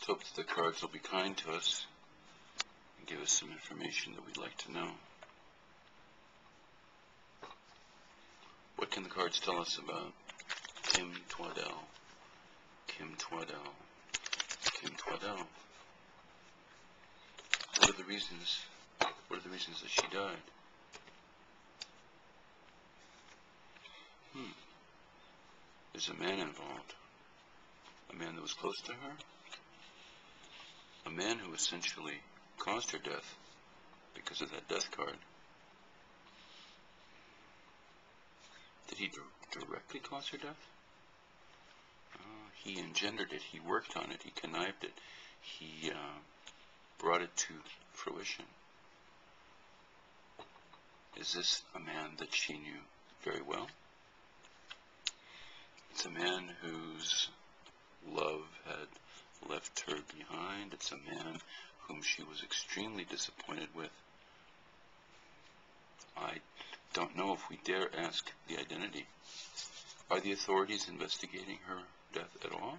Just hope that the cards will be kind to us and give us some information that we'd like to know. What can the cards tell us about Kim Twaddell? Kim Twaddell. Kim Twaddell. What are the reasons? What are the reasons that she died? Hmm. There's a man involved. A man that was close to her. A man who essentially caused her death because of that death card. Did he dir- directly cause her death? Uh, he engendered it. He worked on it. He connived it. He uh, brought it to fruition. Is this a man that she knew very well? It's a man whose behind. It's a man whom she was extremely disappointed with. I don't know if we dare ask the identity. Are the authorities investigating her death at all?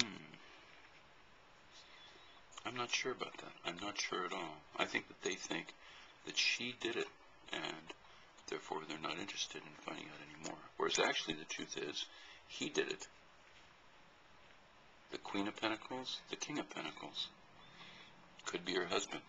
Hmm. I'm not sure about that. I'm not sure at all. I think that they think that she did it, and therefore they're not interested in finding out anymore. Whereas actually the truth is, he did it. The Queen of Pentacles, the King of Pentacles. Could be her husband.